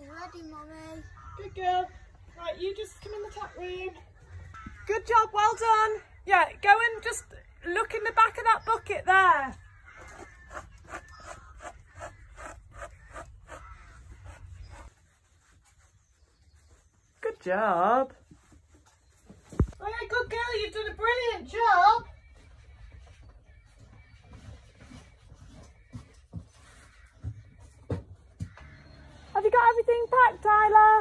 You ready, Mummy? Good girl. Right, you just come in the tap room. Good job, well done. Yeah, go and just look in the back of that bucket there. Good job. Oh, good girl. You've done a brilliant job. You got everything packed, Tyler?